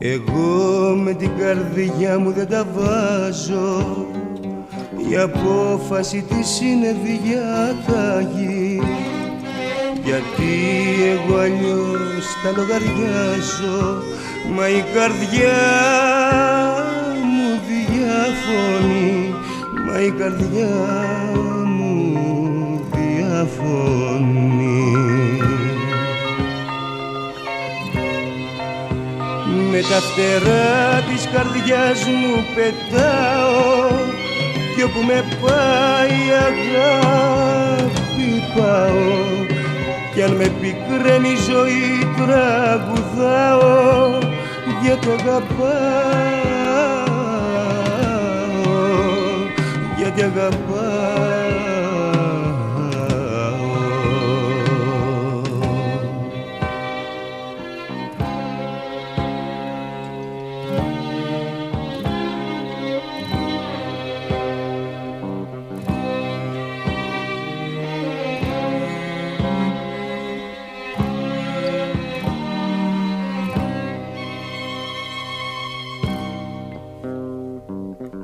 Εγώ με την καρδιά μου δεν τα βάζω. Η απόφαση της είναι διάταγη. Γιατί εγώ αλλιώς τα λογαριάζω. Μα η καρδιά μου διαφωνεί Μα η καρδιά Με τα φτερά της καρδιάς μου πετάω Κι όπου με πάει αγάπη πάω. Κι αν με πικραίνει η ζωή τραγουδάω Γιατί αγαπάω. Γιατί αγαπάω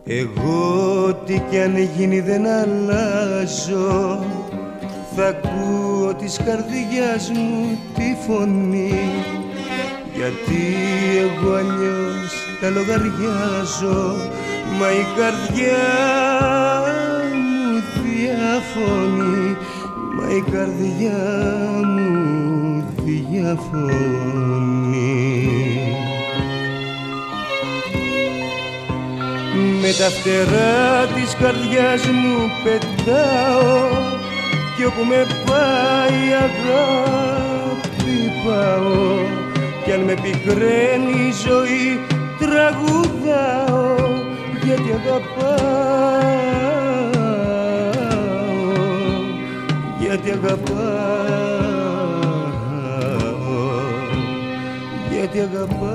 Εγώ τι κι αν γίνει δεν αλλάζω. Θα ακούω της καρδιάς μου τη φωνή. Γιατί εγώ αλλιώς τα λογαριάζω. Μα η καρδιά μου διαφωνεί. Μα η καρδιά μου διαφωνεί Με τα φτερά της καρδιάς μου πετάω και όπου με πάει αγάπη πάω. Κι αν με πικραίνει η ζωή τραγουδάω γιατί αγαπάω γιατί αγαπάω γιατί αγαπάω.